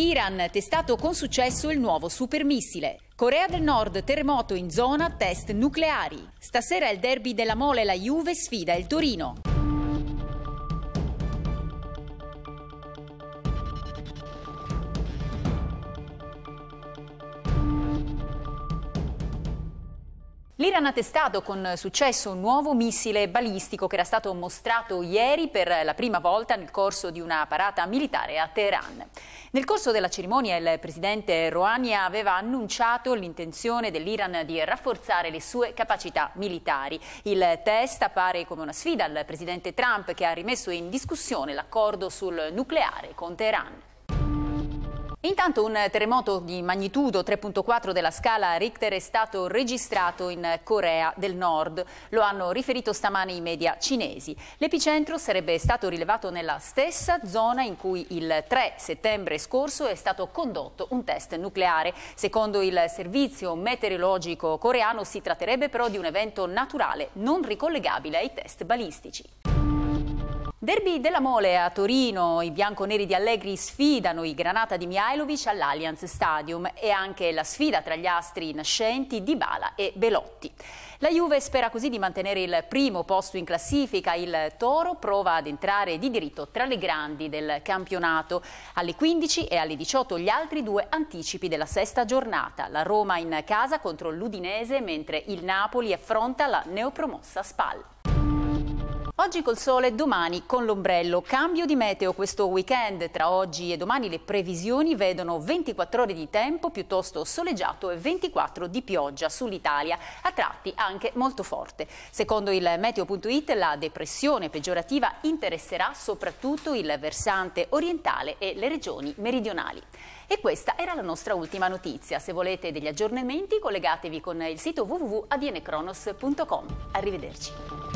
Iran testato con successo il nuovo supermissile. Corea del Nord terremoto in zona test nucleari. Stasera il derby della Mole la Juve sfida il Torino. L'Iran ha testato con successo un nuovo missile balistico che era stato mostrato ieri per la prima volta nel corso di una parata militare a Teheran. Nel corso della cerimonia il presidente Rouhani aveva annunciato l'intenzione dell'Iran di rafforzare le sue capacità militari. Il test appare come una sfida al presidente Trump che ha rimesso in discussione l'accordo sul nucleare con Teheran. Intanto un terremoto di magnitudo 3.4 della scala Richter è stato registrato in Corea del Nord. Lo hanno riferito stamane i media cinesi. L'epicentro sarebbe stato rilevato nella stessa zona in cui il 3 settembre scorso è stato condotto un test nucleare. Secondo il servizio meteorologico coreano si tratterebbe però di un evento naturale non ricollegabile ai test balistici. Derby della Mole a Torino, i bianconeri di Allegri sfidano i Granata di Mihailovic all'Allianz Stadium e anche la sfida tra gli astri nascenti di Bala e Belotti. La Juve spera così di mantenere il primo posto in classifica, il Toro prova ad entrare di diritto tra le grandi del campionato. Alle 15 e alle 18 gli altri due anticipi della sesta giornata, la Roma in casa contro l'Udinese mentre il Napoli affronta la neopromossa Spal. Oggi col sole, domani con l'ombrello. Cambio di meteo questo weekend. Tra oggi e domani le previsioni vedono 24 ore di tempo piuttosto soleggiato e 24 di pioggia sull'Italia, a tratti anche molto forte. Secondo il meteo.it la depressione peggiorativa interesserà soprattutto il versante orientale e le regioni meridionali. E questa era la nostra ultima notizia. Se volete degli aggiornamenti collegatevi con il sito www.adnkronos.com. Arrivederci.